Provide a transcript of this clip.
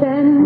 ten